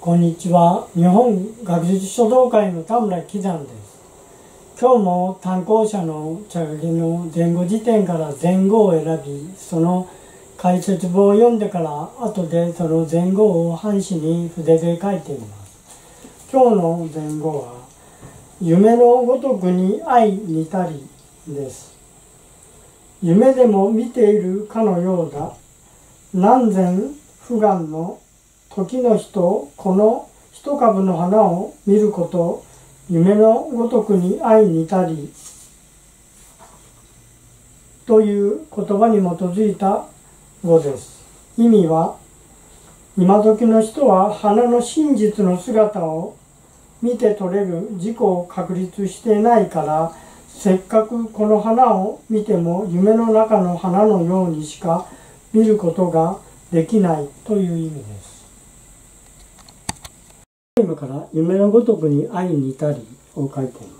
こんにちは。日本学術書道会の田村喜山です。今日も単行者の茶書の前後辞典から前後を選び、その解説文を読んでから後でその前後を半紙に筆で書いています。今日の前後は、夢のごとくに相似たりです。夢でも見ているかのようだ。何千不願の時の人この一株の花を見ること夢のごとくに相似たりという言葉に基づいた語です意味は今時の人は花の真実の姿を見て取れる自己を確立していないからせっかくこの花を見ても夢の中の花のようにしか見ることができないという意味です。ルから夢のごとくに愛に至りを書いています。